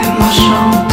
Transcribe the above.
别陌生